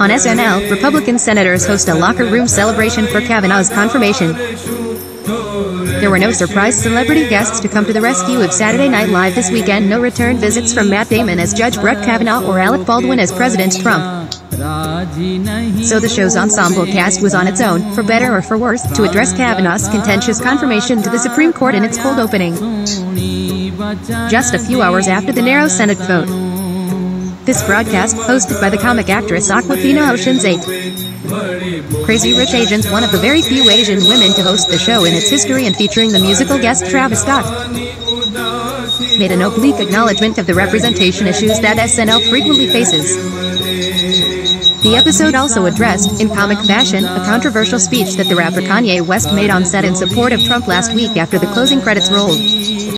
On SNL, Republican senators host a locker room celebration for Kavanaugh's confirmation. There were no surprise celebrity guests to come to the rescue of Saturday Night Live this weekend. No return visits from Matt Damon as Judge Brett Kavanaugh or Alec Baldwin as President Trump. So the show's ensemble cast was on its own, for better or for worse, to address Kavanaugh's contentious confirmation to the Supreme Court in its cold opening. Just a few hours after the narrow Senate vote. This broadcast, hosted by the comic actress Awkwafina Ocean's 8. Crazy Rich Asians, one of the very few Asian women to host the show in its history and featuring the musical guest Travis Scott, made an oblique acknowledgement of the representation issues that SNL frequently faces. The episode also addressed, in comic fashion, a controversial speech that the rapper Kanye West made on set in support of Trump last week after the closing credits rolled.